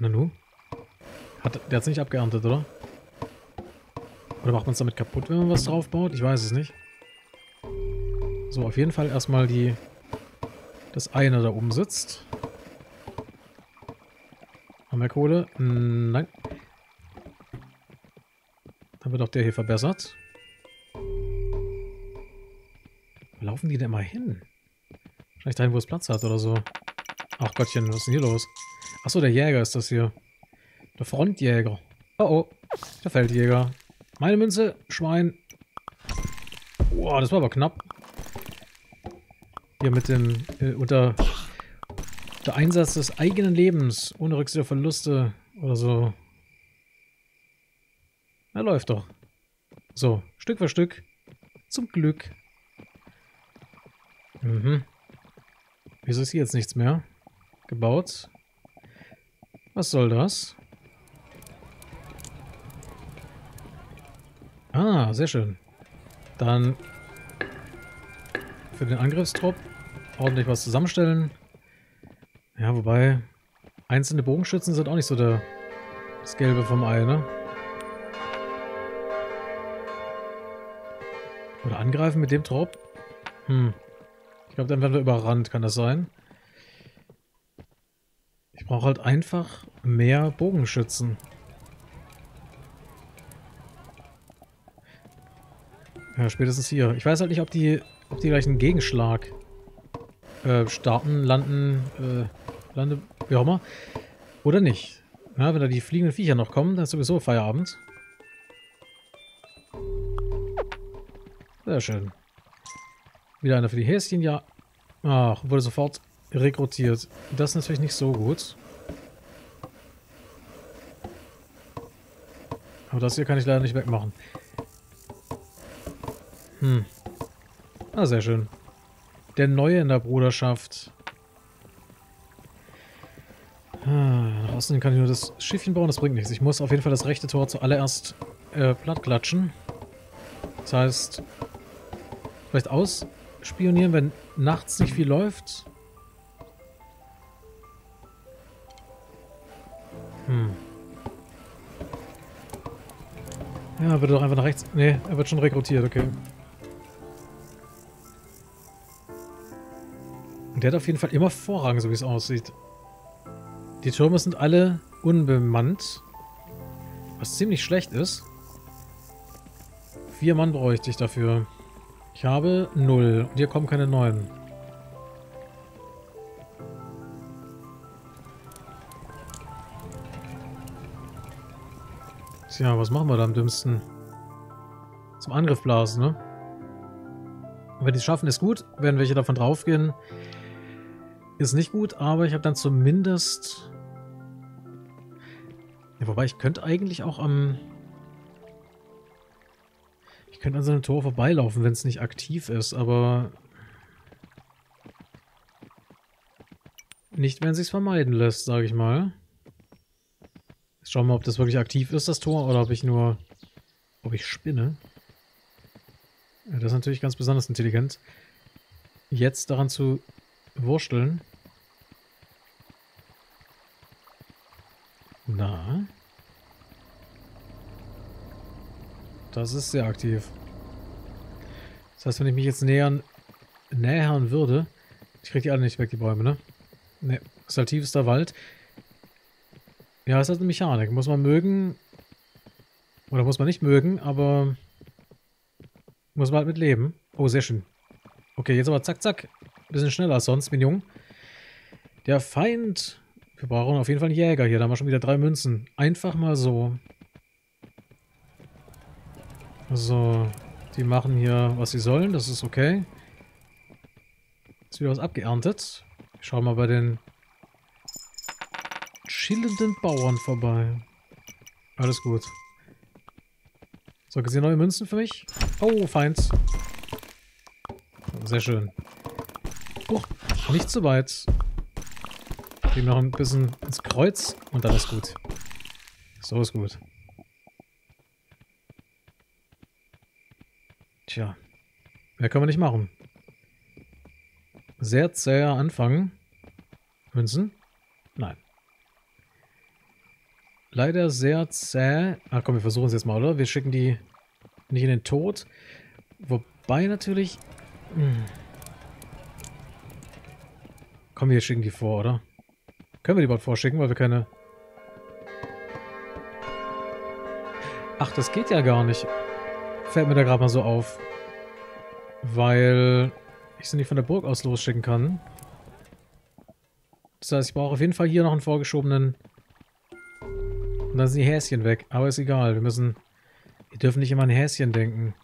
Nanu? Hat, der hat es nicht abgeerntet, oder? Oder macht man es damit kaputt, wenn man was drauf baut? Ich weiß es nicht. So, auf jeden Fall erstmal die... Das eine da oben sitzt. Haben wir Kohle? Nein. Dann wird auch der hier verbessert. Wo laufen die denn immer hin? Wahrscheinlich dahin, wo es Platz hat oder so. Ach Gottchen, was ist denn hier los? Achso, der Jäger ist das hier. Der Frontjäger. Oh oh, der Feldjäger. Meine Münze, Schwein. Boah, das war aber knapp. Hier mit dem, äh, unter der Einsatz des eigenen Lebens, ohne Rücksicht auf Verluste oder so. Na, läuft doch. So, Stück für Stück. Zum Glück. Mhm. Wieso ist hier jetzt nichts mehr? Gebaut. Was soll das? Ah, sehr schön. Dann für den Angriffstrupp ordentlich was zusammenstellen. Ja, wobei einzelne Bogenschützen sind auch nicht so der, das Gelbe vom Ei, ne? Oder angreifen mit dem Trop? Hm. Ich glaube, dann werden wir überrannt, kann das sein? Ich brauche halt einfach mehr Bogenschützen. Ja, spätestens hier. Ich weiß halt nicht, ob die, ob die gleich einen Gegenschlag äh, starten, landen, äh, lande, wie auch immer. Oder nicht. Ja, wenn da die fliegenden Viecher noch kommen, dann ist sowieso Feierabend. Sehr schön. Wieder einer für die Häschen, ja. Ach, wurde sofort rekrutiert. Das ist natürlich nicht so gut. Aber das hier kann ich leider nicht wegmachen. Hm. Ah, sehr schön. Der Neue in der Bruderschaft. Ah, nach kann ich nur das Schiffchen bauen, das bringt nichts. Ich muss auf jeden Fall das rechte Tor zuallererst äh, plattklatschen. Das heißt, vielleicht ausspionieren, wenn nachts nicht viel läuft. Ja, wird doch einfach nach rechts. Nee, er wird schon rekrutiert, okay. Und der hat auf jeden Fall immer Vorrang, so wie es aussieht. Die Türme sind alle unbemannt. Was ziemlich schlecht ist. Vier Mann bräuchte ich dafür. Ich habe null. Und hier kommen keine neuen. Tja, was machen wir da am dümmsten? Zum Angriff blasen, ne? Und wenn die es schaffen, ist gut. Werden welche davon draufgehen, ist nicht gut, aber ich habe dann zumindest... Ja, wobei, ich könnte eigentlich auch am... Ich könnte an so einem Tor vorbeilaufen, wenn es nicht aktiv ist, aber... Nicht, wenn es sich vermeiden lässt, sage ich mal. Schauen wir mal, ob das wirklich aktiv ist, das Tor, oder ob ich nur... Ob ich spinne. Ja, das ist natürlich ganz besonders intelligent. Jetzt daran zu wursteln. Na? Das ist sehr aktiv. Das heißt, wenn ich mich jetzt nähern, nähern würde... Ich kriege die alle nicht weg, die Bäume, ne? Ne, ist halt tiefster Wald. Ja, ist halt eine Mechanik. Muss man mögen. Oder muss man nicht mögen, aber... Muss man halt mit leben. Oh, sehr schön. Okay, jetzt aber zack, zack. Bisschen schneller als sonst, jung. Der Feind wir brauchen auf jeden Fall einen Jäger hier. Da haben wir schon wieder drei Münzen. Einfach mal so. So. Die machen hier, was sie sollen. Das ist okay. Ist wieder was abgeerntet. Ich schau mal bei den chillenden Bauern vorbei. Alles gut. So, gibt es hier neue Münzen für mich? Oh, Feind. Sehr schön. Oh, nicht zu weit. Gehen noch ein bisschen ins Kreuz und dann ist gut. So ist gut. Tja. Mehr können wir nicht machen. Sehr zäher Anfang. Münzen? Nein. Leider sehr zäh. Ah komm, wir versuchen es jetzt mal, oder? Wir schicken die nicht in den Tod. Wobei natürlich... Hm. Komm, wir schicken die vor, oder? Können wir die überhaupt vorschicken, weil wir keine... Ach, das geht ja gar nicht. Fällt mir da gerade mal so auf. Weil ich sie nicht von der Burg aus losschicken kann. Das heißt, ich brauche auf jeden Fall hier noch einen vorgeschobenen... Dann sind die Häschen weg. Aber ist egal, wir müssen... Wir dürfen nicht immer an Häschen denken.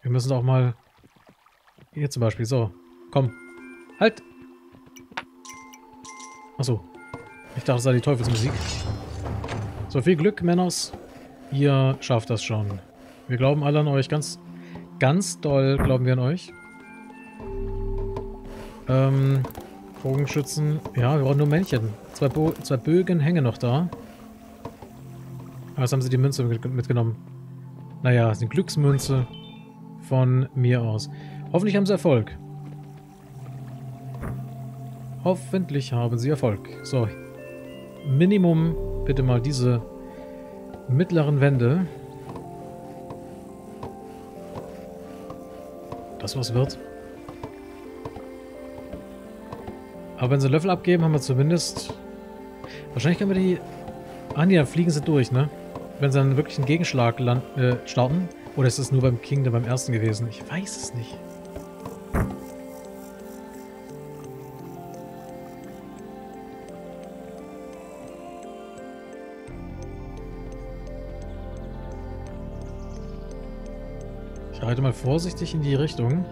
Wir müssen auch mal... Hier zum Beispiel, so. Komm. Halt! Achso. Ich dachte, das sei die Teufelsmusik. So, viel Glück, Männers. Ihr schafft das schon. Wir glauben alle an euch. Ganz, ganz doll glauben wir an euch. Ähm, Bogenschützen. Ja, wir brauchen nur Männchen. Zwei, Bo zwei Bögen hängen noch da. Was haben sie die Münze mitgenommen? Naja, ist eine Glücksmünze von mir aus. Hoffentlich haben sie Erfolg. Hoffentlich haben sie Erfolg. So. Minimum bitte mal diese mittleren Wände. Das was wird. Aber wenn sie Löffel abgeben, haben wir zumindest... Wahrscheinlich können wir die... Ah dann fliegen sie durch, ne? Wenn sie dann wirklich einen Gegenschlag land, äh, starten. Oder ist es nur beim Kingdom beim ersten gewesen? Ich weiß es nicht. Ich reite mal vorsichtig in die Richtung.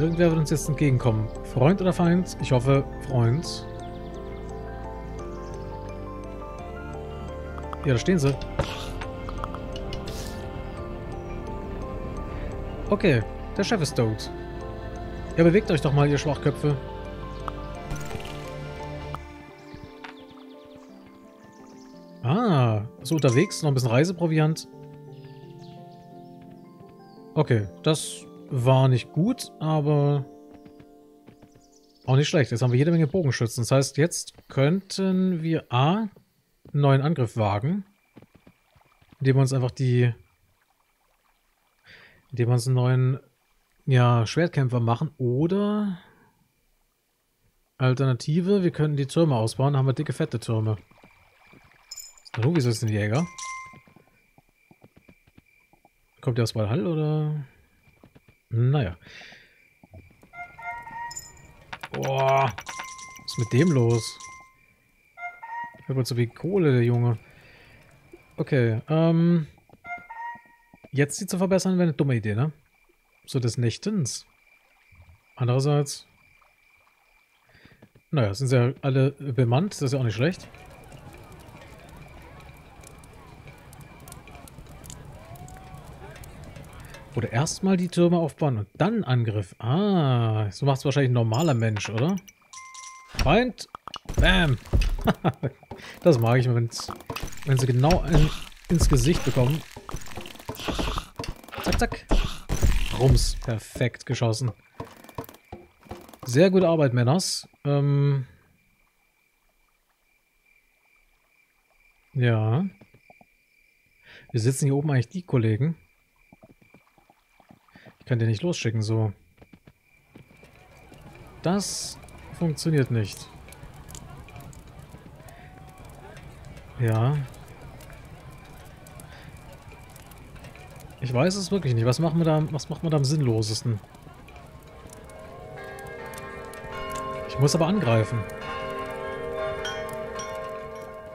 Irgendwer wird uns jetzt entgegenkommen. Freund oder Feind? Ich hoffe, Freund. Ja, da stehen sie. Okay, der Chef ist tot. Ja, bewegt euch doch mal, ihr Schwachköpfe. Ah, so unterwegs, noch ein bisschen Reiseproviant. Okay, das war nicht gut, aber auch nicht schlecht. Jetzt haben wir jede Menge Bogenschützen. Das heißt, jetzt könnten wir A, einen neuen Angriff wagen, indem wir uns einfach die, indem wir uns einen neuen, ja, Schwertkämpfer machen oder Alternative, wir könnten die Türme ausbauen, haben wir dicke, fette Türme. So, wieso ist denn Jäger? Kommt der aus Valhall oder... Naja. Boah. Was ist mit dem los? Ich habe so viel Kohle, der Junge. Okay, ähm... Jetzt sie zu verbessern wäre eine dumme Idee, ne? So des Nächtens. Andererseits... Naja, sind sie ja alle bemannt, das ist ja auch nicht schlecht. Oder erstmal die Türme aufbauen und dann Angriff. Ah, so macht es wahrscheinlich ein normaler Mensch, oder? Feind. Bam. das mag ich, wenn sie genau in, ins Gesicht bekommen. Zack, zack. Rums. Perfekt geschossen. Sehr gute Arbeit, Männers. Ähm ja. Wir sitzen hier oben eigentlich die Kollegen kann den nicht losschicken, so. Das funktioniert nicht. Ja. Ich weiß es wirklich nicht. Was machen wir da, was macht man da am sinnlosesten? Ich muss aber angreifen.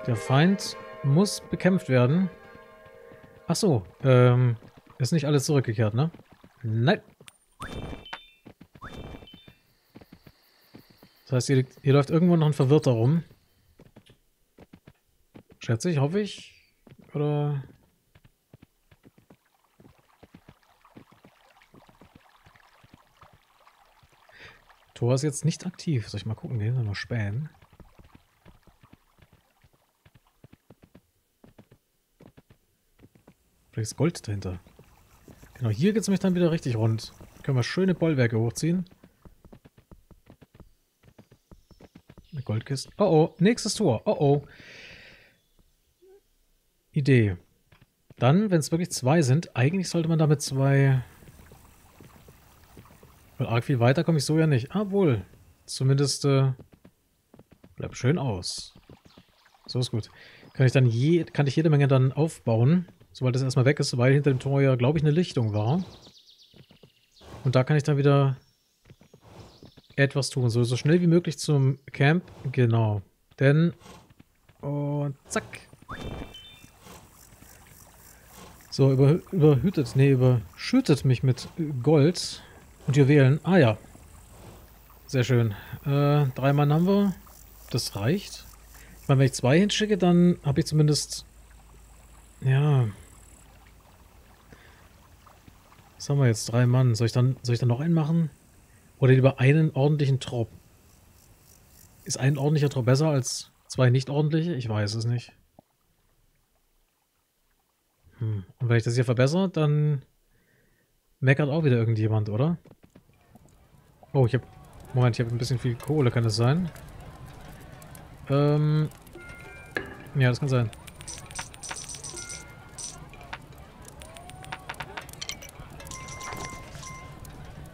Der Feind muss bekämpft werden. Ach so, ähm, ist nicht alles zurückgekehrt, ne? Nein. Das heißt, hier, hier läuft irgendwo noch ein Verwirrter rum. Schätze ich, hoffe ich. Oder... Tor ist jetzt nicht aktiv. Soll ich mal gucken? Gehen wir mal spähen. Vielleicht ist Gold dahinter. Genau, hier geht es nämlich dann wieder richtig rund. Können wir schöne Bollwerke hochziehen. Goldkiste. Oh oh, nächstes Tor. Oh oh. Idee. Dann, wenn es wirklich zwei sind, eigentlich sollte man damit zwei... Weil arg viel weiter komme ich so ja nicht. Ah, wohl. Zumindest, äh, Bleibt schön aus. So ist gut. Kann ich dann je, kann ich jede Menge dann aufbauen, sobald das erstmal weg ist, weil hinter dem Tor ja, glaube ich, eine Lichtung war. Und da kann ich dann wieder etwas tun. So, so schnell wie möglich zum Camp. Genau. Denn... Und zack. So, über, überhütet, nee, überschüttet mich mit Gold und Juwelen. Ah ja. Sehr schön. Äh, drei Mann haben wir. Das reicht. Ich meine, wenn ich zwei hinschicke, dann habe ich zumindest... Ja... Was haben wir jetzt? Drei Mann. Soll ich dann, soll ich dann noch einen machen? Oder lieber einen ordentlichen Trop? Ist ein ordentlicher Trop besser als zwei nicht ordentliche? Ich weiß es nicht. Hm. Und wenn ich das hier verbessere, dann meckert auch wieder irgendjemand, oder? Oh, ich habe... Moment, ich habe ein bisschen viel Kohle, kann es sein? Ähm... Ja, das kann sein.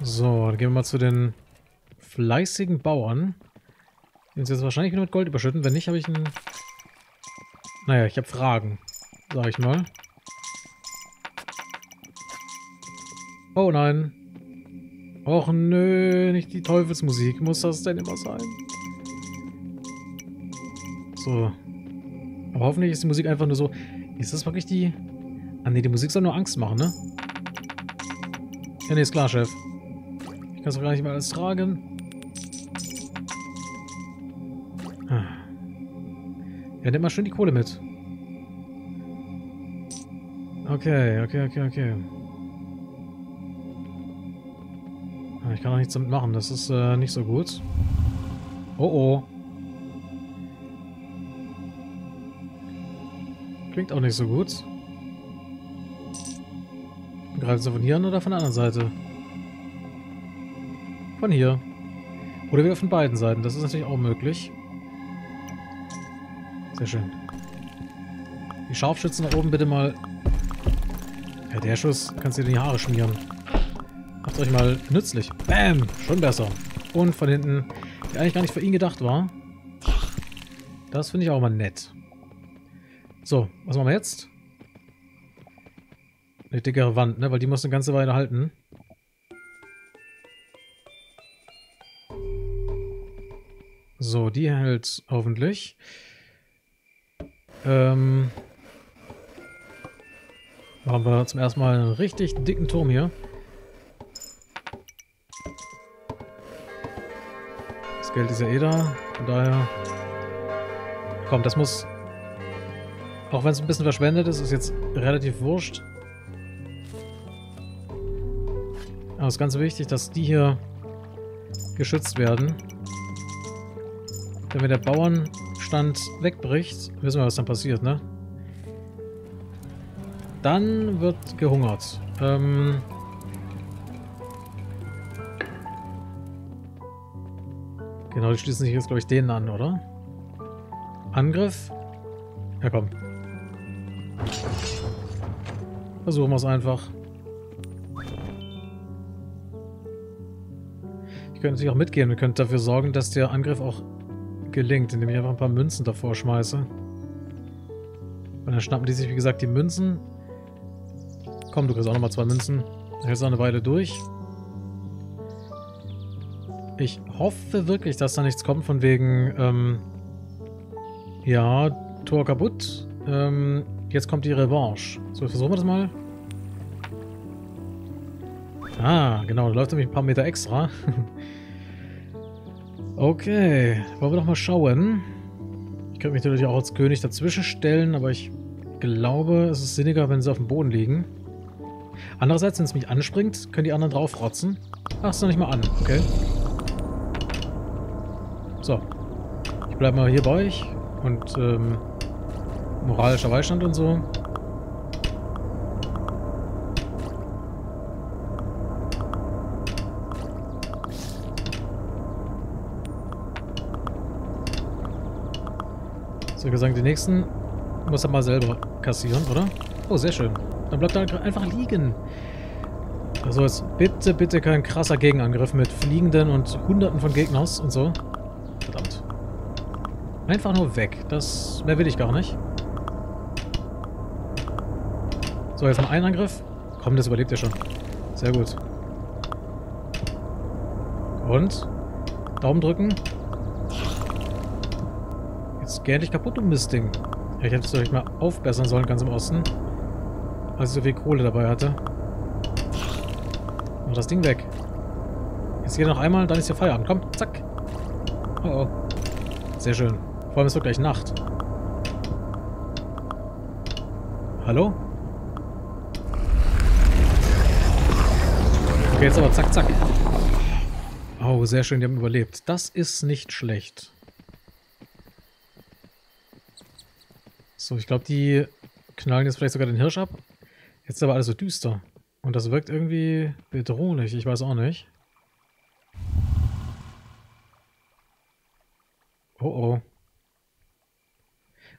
So, dann gehen wir mal zu den fleißigen Bauern. Die uns jetzt wahrscheinlich wieder mit Gold überschütten. Wenn nicht, habe ich ein... Naja, ich habe Fragen. Sag ich mal. Oh nein. Och nö, nicht die Teufelsmusik. Muss das denn immer sein? So. Aber hoffentlich ist die Musik einfach nur so... Ist das wirklich die... Ah ne, die Musik soll nur Angst machen, ne? Ja, ne, ist klar, Chef. Ich kann es gar nicht mehr alles tragen. Ah. Ja, nimm mal schön die Kohle mit. Okay, okay, okay, okay. Ah, ich kann auch nichts damit machen, das ist äh, nicht so gut. Oh oh. Klingt auch nicht so gut. Greifen sie von hier an oder von der anderen Seite? Von hier. Oder wieder von beiden Seiten. Das ist natürlich auch möglich. Sehr schön. Die Scharfschützen da oben bitte mal... Ja, der Schuss kannst du dir die Haare schmieren. Macht euch mal nützlich. Bam! Schon besser. Und von hinten, die eigentlich gar nicht für ihn gedacht war. Das finde ich auch mal nett. So, was machen wir jetzt? Eine dickere Wand, ne? Weil die muss eine ganze Weile halten. So, die hält hoffentlich. Ähm... Machen wir zum ersten Mal einen richtig dicken Turm hier. Das Geld ist ja eh da. Von daher... Komm, das muss auch wenn es ein bisschen verschwendet ist, ist jetzt relativ wurscht. Aber es ist ganz wichtig, dass die hier geschützt werden. Wenn der Bauernstand wegbricht, wissen wir, was dann passiert, ne? Dann wird gehungert. Ähm... Genau, die schließen sich jetzt, glaube ich, denen an, oder? Angriff? Ja, komm. Versuchen wir es einfach. Ich könnte natürlich auch mitgehen und könnte dafür sorgen, dass der Angriff auch gelingt, indem ich einfach ein paar Münzen davor schmeiße. Und dann schnappen die sich, wie gesagt, die Münzen. Komm, du kriegst auch nochmal zwei Münzen. Hältst du eine Weile durch. Ich hoffe wirklich, dass da nichts kommt von wegen, ähm, ja, Tor kaputt. Ähm, jetzt kommt die Revanche. So, versuchen wir das mal. Ah, genau, da läuft nämlich ein paar Meter extra. okay, wollen wir doch mal schauen. Ich könnte mich natürlich auch als König dazwischen stellen, aber ich glaube, es ist sinniger, wenn sie auf dem Boden liegen. Andererseits, wenn es mich anspringt, können die anderen draufrotzen. Ach, ist noch nicht mal an. Okay. So. Ich bleibe mal hier bei euch und ähm, moralischer Beistand und so. Soll ich sagen, die nächsten muss er mal selber kassieren, oder? Oh, sehr schön. Dann bleibt er einfach liegen. Also jetzt bitte, bitte kein krasser Gegenangriff mit fliegenden und hunderten von Gegners und so. Verdammt. Einfach nur weg. Das mehr will ich gar nicht. So, jetzt mal einen Angriff. Komm, das überlebt er schon. Sehr gut. Und? Daumen drücken. Jetzt geh endlich kaputt, du Mistding. Ja, ich hätte es euch mal aufbessern sollen, ganz im Osten. Als ich so viel Kohle dabei hatte. Mach das Ding weg. Jetzt geht noch einmal, dann ist hier Feierabend. Komm, zack. Oh oh. Sehr schön. Vor allem ist gleich Nacht. Hallo? Okay, jetzt aber zack, zack. Oh, sehr schön, die haben überlebt. Das ist nicht schlecht. So, ich glaube, die knallen jetzt vielleicht sogar den Hirsch ab. Jetzt ist aber alles so düster. Und das wirkt irgendwie bedrohlich. Ich weiß auch nicht. Oh oh.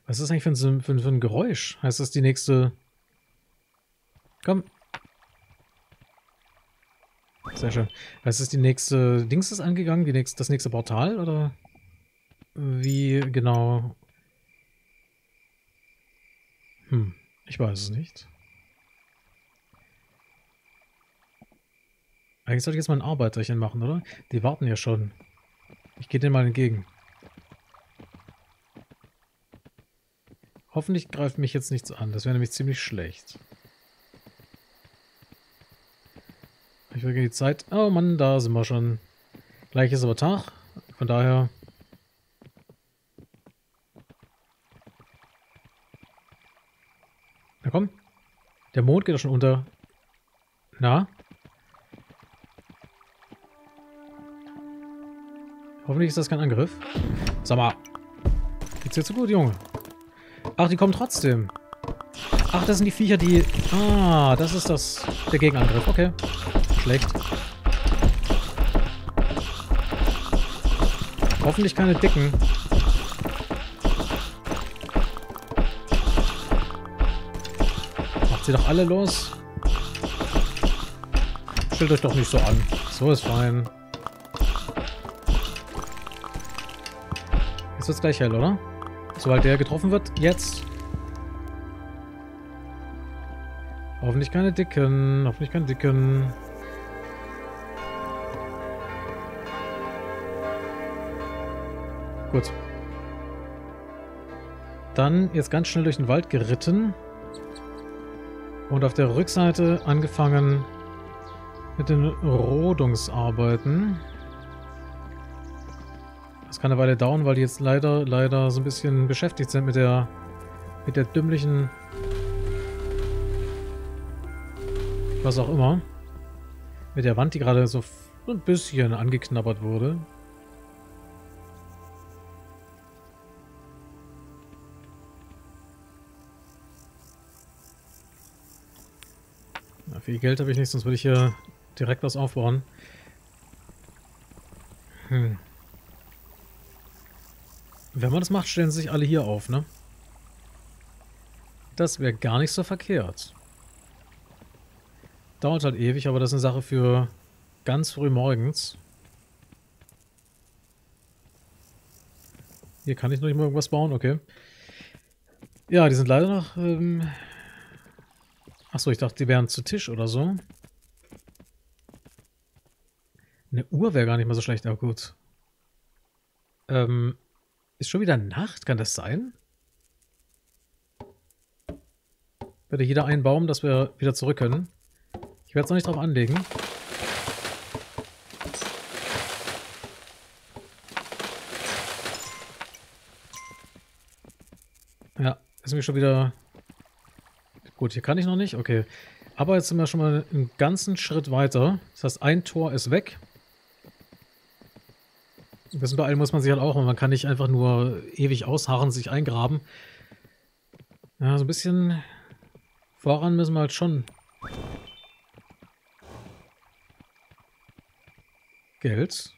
Was ist das eigentlich für ein, für, für ein Geräusch? Heißt das die nächste... Komm. Sehr schön. Heißt das die nächste... Dings ist angegangen? Die nächste, das nächste Portal? Oder wie genau... Hm, ich weiß es nicht. Eigentlich sollte ich jetzt mal ein Arbeiterchen machen, oder? Die warten ja schon. Ich gehe denen mal entgegen. Hoffentlich greift mich jetzt nichts an. Das wäre nämlich ziemlich schlecht. Ich will die Zeit... Oh Mann, da sind wir schon. Gleich ist aber Tag. Von daher... Na komm. Der Mond geht doch schon unter. Na? Hoffentlich ist das kein Angriff. Sag mal. Geht's dir zu gut, Junge? Ach, die kommen trotzdem. Ach, das sind die Viecher, die... Ah, das ist das... Der Gegenangriff. Okay. Schlecht. Hoffentlich keine Dicken. Macht sie doch alle los. Stellt euch doch nicht so an. So ist fein. Jetzt wird's gleich hell, oder? Sobald der getroffen wird, jetzt. Hoffentlich keine Dicken. Hoffentlich keine Dicken. Gut. Dann jetzt ganz schnell durch den Wald geritten. Und auf der Rückseite angefangen mit den Rodungsarbeiten kann eine Weile dauern, weil die jetzt leider, leider so ein bisschen beschäftigt sind mit der, mit der dümmlichen, was auch immer, mit der Wand, die gerade so ein bisschen angeknabbert wurde. Viel Geld habe ich nicht, sonst würde ich hier direkt was aufbauen. Hm. Wenn man das macht, stellen sie sich alle hier auf, ne? Das wäre gar nicht so verkehrt. Dauert halt ewig, aber das ist eine Sache für ganz früh morgens. Hier kann ich noch nicht mal irgendwas bauen, okay. Ja, die sind leider noch... Ähm Achso, ich dachte, die wären zu Tisch oder so. Eine Uhr wäre gar nicht mal so schlecht, aber gut. Ähm, ist schon wieder Nacht? Kann das sein? Bitte jeder einen Baum, dass wir wieder zurück können. Ich werde es noch nicht drauf anlegen. Ja, ist mir schon wieder... Gut, hier kann ich noch nicht. Okay. Aber jetzt sind wir schon mal einen ganzen Schritt weiter. Das heißt, ein Tor ist weg. Das bei allem muss man sich halt auch, man kann nicht einfach nur ewig ausharren, sich eingraben. Ja, so ein bisschen voran müssen wir halt schon. Geld?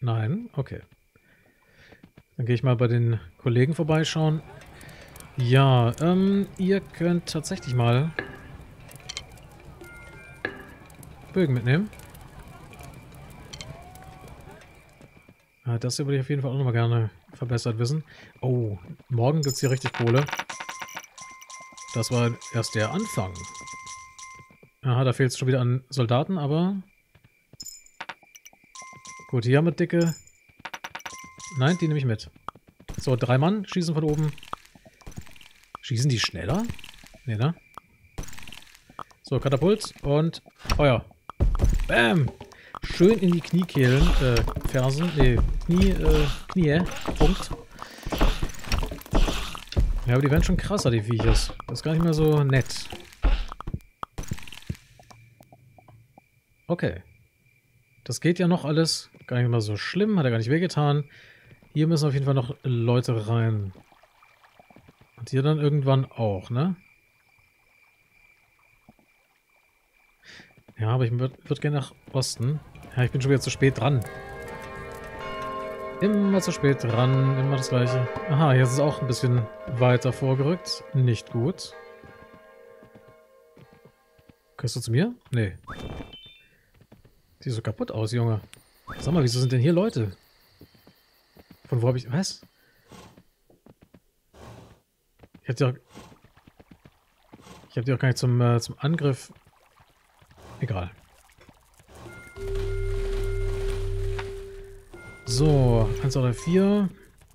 Nein? Okay. Dann gehe ich mal bei den Kollegen vorbeischauen. Ja, ähm, ihr könnt tatsächlich mal Bögen mitnehmen. Ja, das hier würde ich auf jeden Fall auch nochmal gerne verbessert wissen. Oh, morgen gibt es hier richtig Kohle. Das war erst der Anfang. Aha, da fehlt es schon wieder an Soldaten, aber... Gut, hier haben wir dicke... Nein, die nehme ich mit. So, drei Mann schießen von oben. Schießen die schneller? Nee, ne? So, Katapult und Feuer. Bam! Schön in die Kniekehlen, äh, Fersen, nee, Knie, äh, Knie, Punkt. Ja, aber die werden schon krasser, die Viechers. Das ist gar nicht mehr so nett. Okay. Das geht ja noch alles. Gar nicht mal so schlimm, hat er gar nicht wehgetan. Hier müssen auf jeden Fall noch Leute rein. Hier dann irgendwann auch, ne? Ja, aber ich würde würd gerne nach Osten. Ja, ich bin schon wieder zu spät dran. Immer zu spät dran, immer das gleiche. Aha, hier ist es auch ein bisschen weiter vorgerückt. Nicht gut. Gehörst du zu mir? Nee. Sieht so kaputt aus, Junge. Sag mal, wieso sind denn hier Leute? Von wo habe ich... Was? Ich hab die auch... Ich hab die auch gar nicht zum, äh, zum Angriff... Egal. So, 1 oder 4.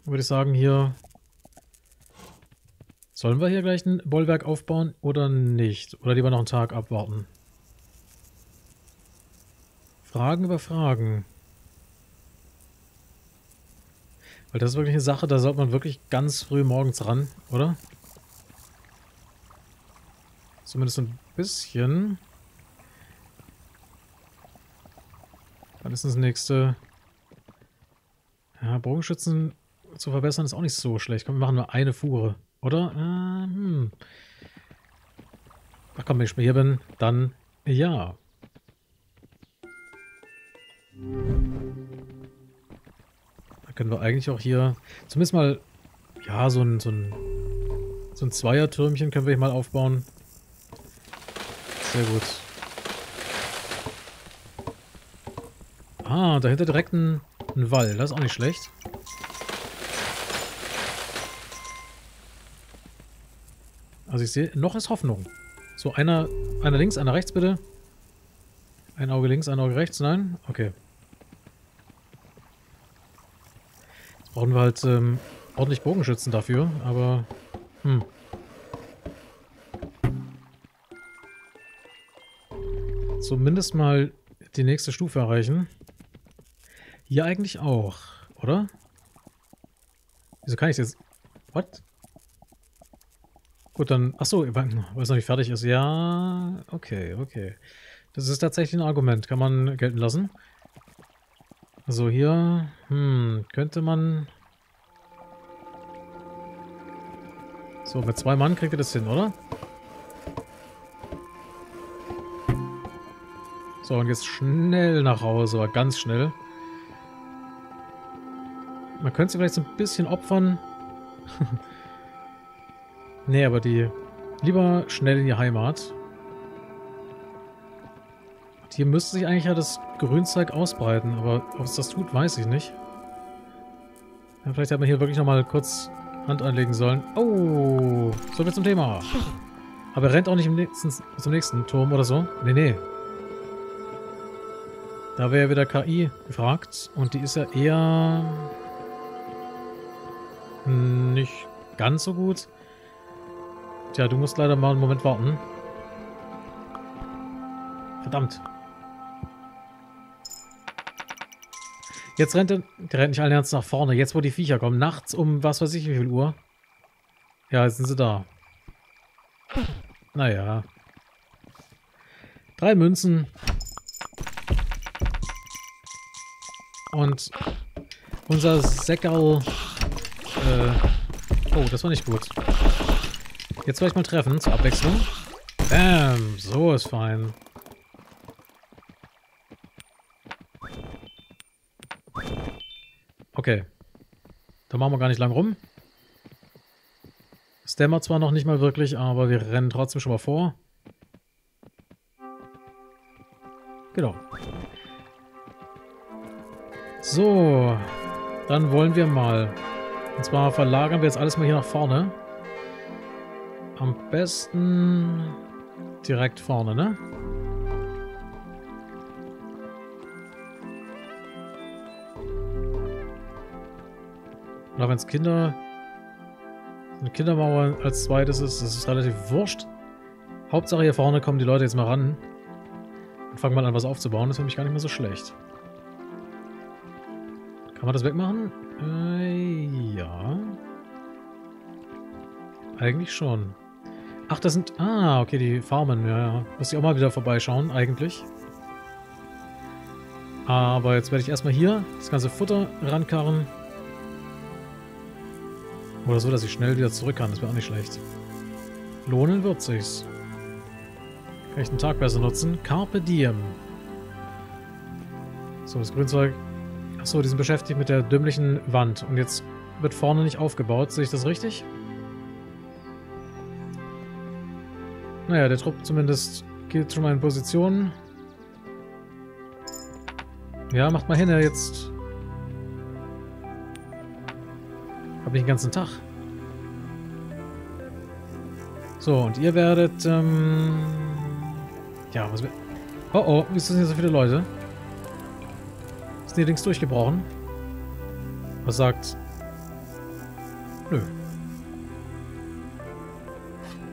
Würde ich sagen, hier... Sollen wir hier gleich ein Bollwerk aufbauen oder nicht? Oder lieber noch einen Tag abwarten? Fragen über Fragen. Weil das ist wirklich eine Sache, da sollte man wirklich ganz früh morgens ran, oder? Zumindest ein bisschen. Wann ist das nächste? Ja, Bogenschützen zu verbessern ist auch nicht so schlecht. Komm, wir machen nur eine Fuhre, oder? Äh, hm. Ach komm, wenn ich mal hier bin, dann ja. Da können wir eigentlich auch hier zumindest mal, ja, so ein, so ein, so ein Zweiertürmchen können wir hier mal aufbauen. Sehr gut. Ah, dahinter direkt ein ein Wall, das ist auch nicht schlecht. Also ich sehe, noch ist Hoffnung. So, einer, einer links, einer rechts bitte. Ein Auge links, ein Auge rechts, nein? Okay. Jetzt brauchen wir halt ähm, ordentlich Bogenschützen dafür, aber... Hm. Zumindest mal die nächste Stufe erreichen. Hier eigentlich auch, oder? Wieso kann ich jetzt... What? Gut, dann... Achso, weil es noch nicht fertig ist. Ja, okay, okay. Das ist tatsächlich ein Argument. Kann man gelten lassen. Also hier... Hm, könnte man... So, mit zwei Mann kriegt ihr das hin, oder? So, und jetzt schnell nach Hause, aber ganz schnell. Man könnte sie vielleicht so ein bisschen opfern. nee, aber die... Lieber schnell in die Heimat. Und hier müsste sich eigentlich ja das Grünzeug ausbreiten, aber ob es das tut, weiß ich nicht. Ja, vielleicht hätte man hier wirklich nochmal kurz Hand anlegen sollen. Oh, so viel zum Thema. Aber er rennt auch nicht nächsten, zum nächsten Turm oder so. Nee, nee. Da wäre ja wieder KI gefragt. Und die ist ja eher nicht ganz so gut. Tja, du musst leider mal einen Moment warten. Verdammt. Jetzt rennt er, der rennt nicht allen Ernst nach vorne. Jetzt, wo die Viecher kommen. Nachts um was weiß ich wie viel Uhr. Ja, jetzt sind sie da. Naja. Drei Münzen. Und unser Säckerl äh, oh, das war nicht gut. Jetzt soll ich mal treffen, zur Abwechslung. Bam, so ist fein. Okay. Da machen wir gar nicht lang rum. Es dämmert zwar noch nicht mal wirklich, aber wir rennen trotzdem schon mal vor. Genau. So, dann wollen wir mal. Und zwar verlagern wir jetzt alles mal hier nach vorne. Am besten direkt vorne, ne? Oder wenn es Kinder... Eine Kindermauer als zweites ist, das ist relativ wurscht. Hauptsache hier vorne kommen die Leute jetzt mal ran. Und fangen mal an, was aufzubauen. Das ist für mich gar nicht mehr so schlecht. Kann man das wegmachen? Äh, ja. Eigentlich schon. Ach, das sind... Ah, okay, die Farmen. Ja, ja. Muss ich auch mal wieder vorbeischauen, eigentlich. Aber jetzt werde ich erstmal hier das ganze Futter rankarren. Oder so, dass ich schnell wieder zurück kann. Das wäre auch nicht schlecht. Lohnen wird sich's. Kann ich den Tag besser nutzen? Carpe Diem. So, das Grünzeug. Achso, die sind beschäftigt mit der dümmlichen Wand. Und jetzt wird vorne nicht aufgebaut. Sehe ich das richtig? Naja, der Trupp zumindest geht schon mal in Position. Ja, macht mal hin, jetzt Hab ich den ganzen Tag. So, und ihr werdet, ähm... Ja, was... Oh oh, wieso sind hier so viele Leute? Ist die Dings durchgebrochen? Was sagt... Nö.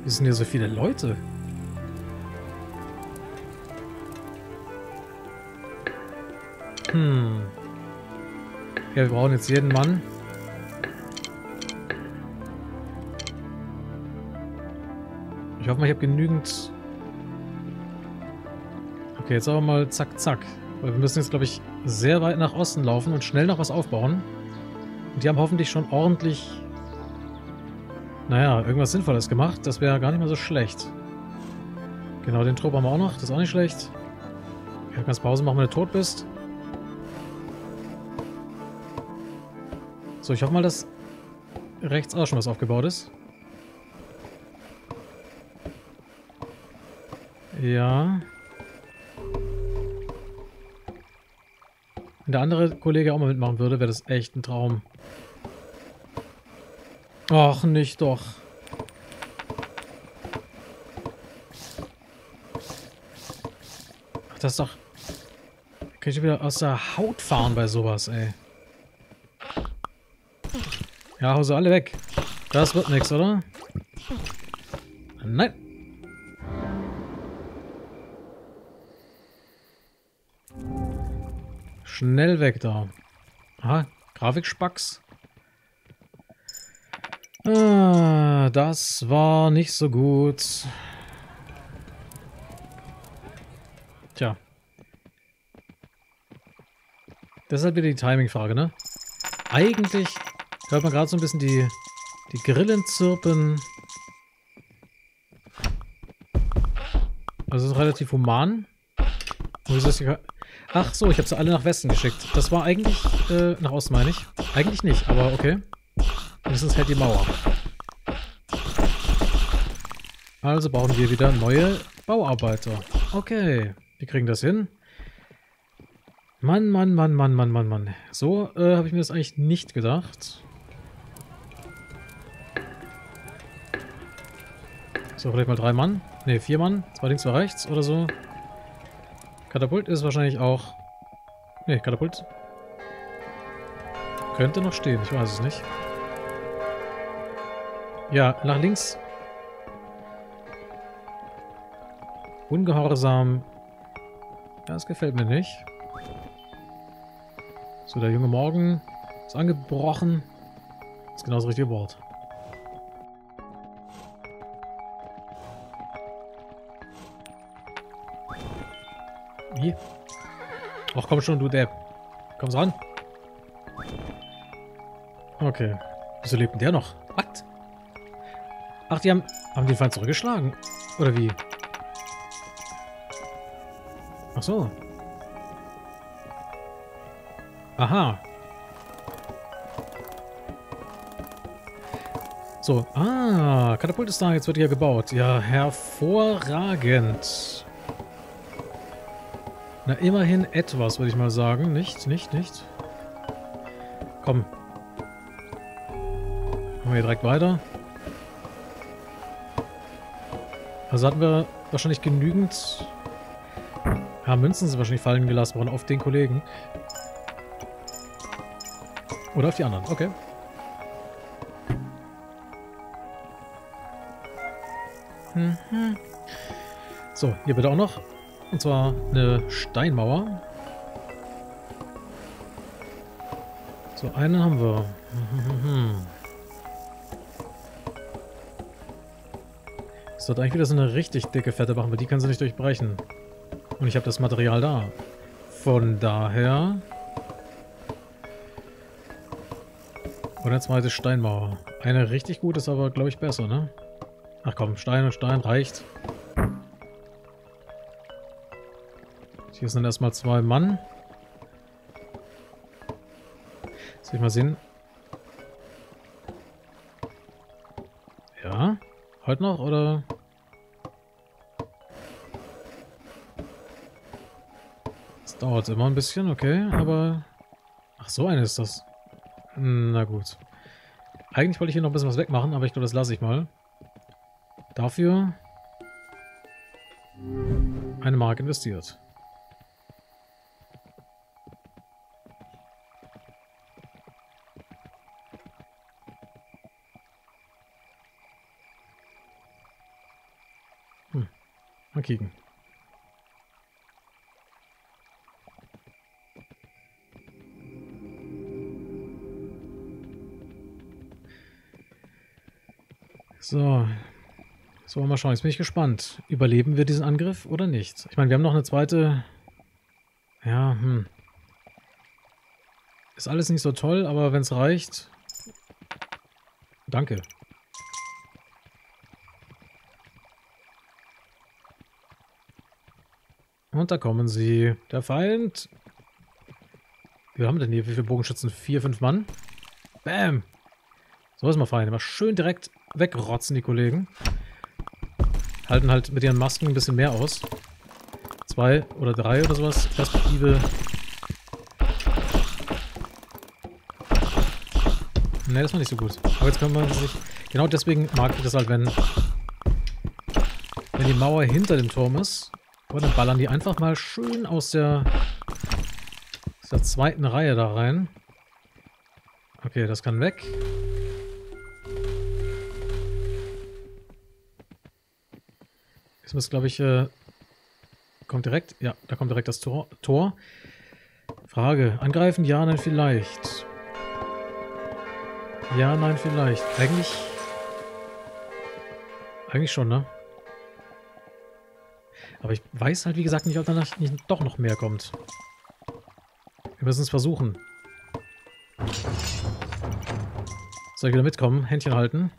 Wie sind hier so viele Leute? Hm. Ja, wir brauchen jetzt jeden Mann. Ich hoffe mal, ich habe genügend... Okay, jetzt aber mal zack, zack. Weil wir müssen jetzt, glaube ich, sehr weit nach Osten laufen und schnell noch was aufbauen. Und die haben hoffentlich schon ordentlich... Naja, irgendwas Sinnvolles gemacht. Das wäre gar nicht mal so schlecht. Genau, den Trupp haben wir auch noch. Das ist auch nicht schlecht. Ja, kannst Pause machen, wenn du tot bist. So, ich hoffe mal, dass rechts auch schon was aufgebaut ist. Ja. Wenn der andere Kollege auch mal mitmachen würde, wäre das echt ein Traum. Ach, nicht doch. Ach, das ist doch... Kann ich wieder aus der Haut fahren bei sowas, ey. Ja, hau sie alle weg. Das wird nichts, oder? Nein. Schnell weg da. Aha, Grafikspacks. Ah, das war nicht so gut. Tja. Das ist halt wieder die Timing-Frage, ne? Eigentlich hört man gerade so ein bisschen die, die Grillen zirpen. Also es ist relativ human. Wie ist das hier? Ach so, ich habe sie alle nach Westen geschickt. Das war eigentlich, äh, nach Osten meine ich. Eigentlich nicht, aber okay. Mindestens hält die Mauer. Also brauchen wir wieder neue Bauarbeiter. Okay, wir kriegen das hin. Mann, Mann, Mann, Mann, Mann, Mann, Mann. So äh, habe ich mir das eigentlich nicht gedacht. So, vielleicht mal drei Mann. Ne, vier Mann. Zwei links, zwei rechts oder so. Katapult ist wahrscheinlich auch... Ne, Katapult... Könnte noch stehen, ich weiß es nicht. Ja, nach links. Ungehorsam. Das gefällt mir nicht. So, der junge Morgen ist angebrochen. Das ist genau das richtige Wort. Wie? Ach komm schon, du Depp. Komm's ran. Okay. Wieso lebt denn der noch? Was? Ach, die haben... Haben den Feind zurückgeschlagen? Oder wie? Ach so. So, ah, Katapult ist da, jetzt wird hier gebaut. Ja, hervorragend. Na, immerhin etwas, würde ich mal sagen. Nicht, nicht, nicht. Komm. Machen wir hier direkt weiter. Also hatten wir wahrscheinlich genügend... Ja, Münzen sind wahrscheinlich fallen gelassen worden auf den Kollegen. Oder auf die anderen, okay. Mhm. So, hier bitte auch noch. Und zwar eine Steinmauer. So, eine haben wir. Das sollte eigentlich wieder so eine richtig dicke Fette machen, weil die kann sie nicht durchbrechen. Und ich habe das Material da. Von daher... Und eine zweite Steinmauer. Eine richtig gute ist aber, glaube ich, besser, ne? Ach komm, Stein und Stein reicht. Hier sind erstmal zwei Mann. Soll ich mal sehen? Ja? Heute noch, oder? Das dauert immer ein bisschen, okay, aber... Ach, so eine ist das. Na gut. Eigentlich wollte ich hier noch ein bisschen was wegmachen, aber ich glaube, das lasse ich mal. Dafür eine Mark investiert. Kicken. So. So, mal schauen. Jetzt bin ich gespannt. Überleben wir diesen Angriff oder nicht? Ich meine, wir haben noch eine zweite... Ja, hm. Ist alles nicht so toll, aber wenn es reicht... Danke. Und da kommen sie. Der Feind. Wie haben wir denn hier? Wie viele Bogenschützen? Vier, fünf Mann? Bam! So ist mal fein. Immer schön direkt wegrotzen, die Kollegen. Halten halt mit ihren Masken ein bisschen mehr aus. Zwei oder drei oder sowas. Perspektive. Ne, das war nicht so gut. Aber jetzt können wir sich... Genau deswegen mag ich das halt, wenn... Wenn die Mauer hinter dem Turm ist. Und dann ballern die einfach mal schön aus der, aus der zweiten Reihe da rein. Okay, das kann weg. Jetzt muss, glaube ich, äh, kommt direkt, ja, da kommt direkt das Tor. Tor. Frage, angreifen? Ja, nein, vielleicht. Ja, nein, vielleicht. Eigentlich, eigentlich schon, ne? Aber ich weiß halt, wie gesagt, nicht, ob danach nicht doch noch mehr kommt. Wir müssen es versuchen. Soll ich wieder mitkommen? Händchen halten.